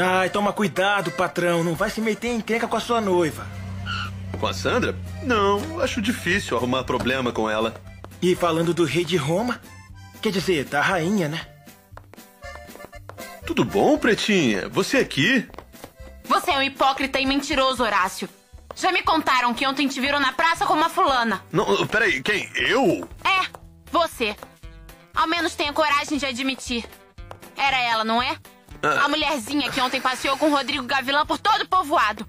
Ai, toma cuidado, patrão. Não vai se meter em encrenca com a sua noiva. Com a Sandra? Não, acho difícil arrumar problema com ela. E falando do rei de Roma, quer dizer, da rainha, né? Tudo bom, Pretinha? Você aqui? Você é um hipócrita e mentiroso, Horácio. Já me contaram que ontem te viram na praça com uma fulana. Não, peraí, quem? Eu? É, você. Ao menos tenha coragem de admitir. Era ela, não é? A mulherzinha que ontem passeou com o Rodrigo Gavilã por todo o povoado.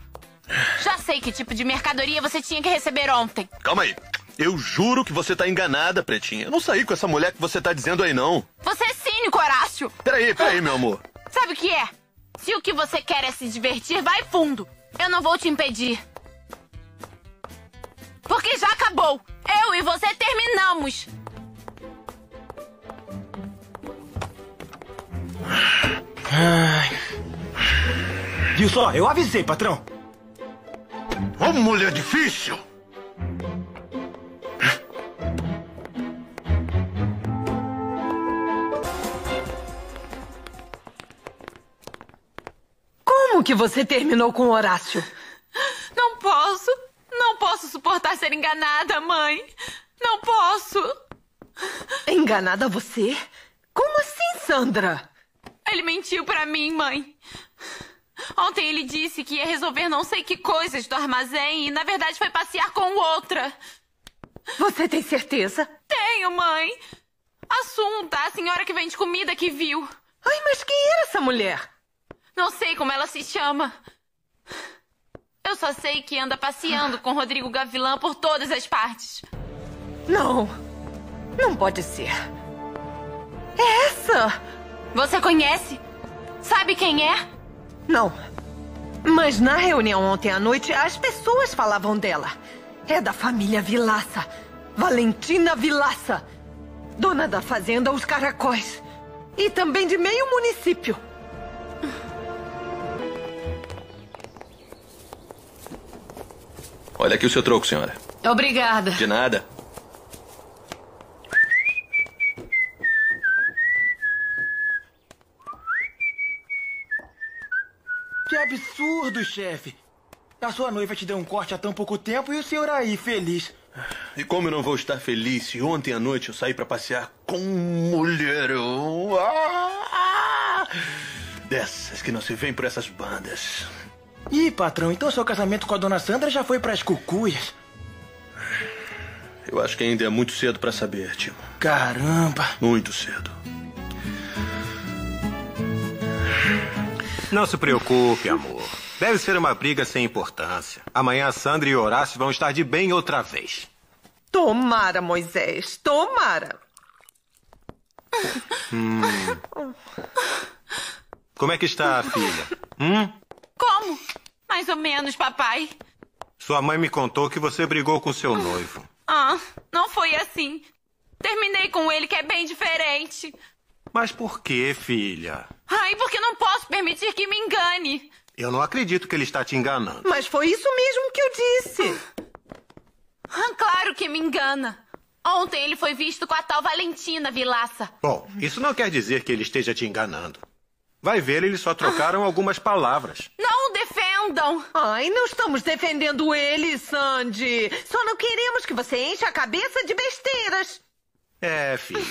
Já sei que tipo de mercadoria você tinha que receber ontem. Calma aí. Eu juro que você tá enganada, Pretinha. Eu não saí com essa mulher que você tá dizendo aí, não. Você é cínico, Horácio. Peraí, peraí, meu amor. Sabe o que é? Se o que você quer é se divertir, vai fundo. Eu não vou te impedir. Porque já acabou. Eu e você terminamos. Ai. Viu só? Eu avisei, patrão. Ô, mulher difícil! Como que você terminou com o Horácio? Não posso. Não posso suportar ser enganada, mãe. Não posso. Enganada você? Como assim, Sandra? Ele mentiu pra mim, mãe. Ontem ele disse que ia resolver não sei que coisas do armazém e, na verdade, foi passear com outra. Você tem certeza? Tenho, mãe. Assunta, a senhora que vende comida que viu. Ai, mas quem era essa mulher? Não sei como ela se chama. Eu só sei que anda passeando com Rodrigo Gavilã por todas as partes. Não. Não pode ser. É essa? Você conhece? Sabe quem é? Não. Mas na reunião ontem à noite, as pessoas falavam dela. É da família Vilaça. Valentina Vilaça. Dona da fazenda Os Caracóis. E também de meio município. Olha aqui o seu troco, senhora. Obrigada. De nada. Que absurdo, chefe. A sua noiva te deu um corte há tão pouco tempo e o senhor aí, feliz. E como eu não vou estar feliz se ontem à noite eu saí pra passear com um mulherão? Ah! Dessas que não se vêem por essas bandas. Ih, patrão, então seu casamento com a dona Sandra já foi pras cucuias. Eu acho que ainda é muito cedo pra saber, Timo. Caramba. Muito cedo. Não se preocupe, amor. Deve ser uma briga sem importância. Amanhã a Sandra e o Horácio vão estar de bem outra vez. Tomara, Moisés. Tomara. Como é que está a filha? Hum? Como? Mais ou menos, papai. Sua mãe me contou que você brigou com seu noivo. Ah, não foi assim. Terminei com ele, que é bem diferente. Mas por que, filha? Ai, porque não posso permitir que me engane. Eu não acredito que ele está te enganando. Mas foi isso mesmo que eu disse. Ah, claro que me engana. Ontem ele foi visto com a tal Valentina Vilaça. Bom, isso não quer dizer que ele esteja te enganando. Vai ver, eles só trocaram algumas palavras. Não o defendam! Ai, não estamos defendendo ele, Sandy. Só não queremos que você encha a cabeça de besteiras. É, filha.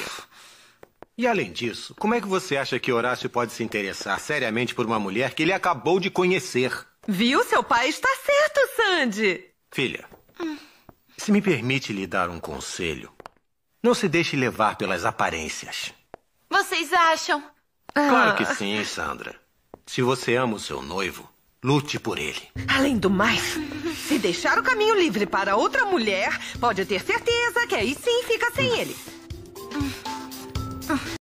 E além disso, como é que você acha que Horácio pode se interessar seriamente por uma mulher que ele acabou de conhecer? Viu? Seu pai está certo, Sandy. Filha, se me permite lhe dar um conselho, não se deixe levar pelas aparências. Vocês acham? Claro que sim, Sandra. Se você ama o seu noivo, lute por ele. Além do mais, se deixar o caminho livre para outra mulher, pode ter certeza que aí sim fica sem ele.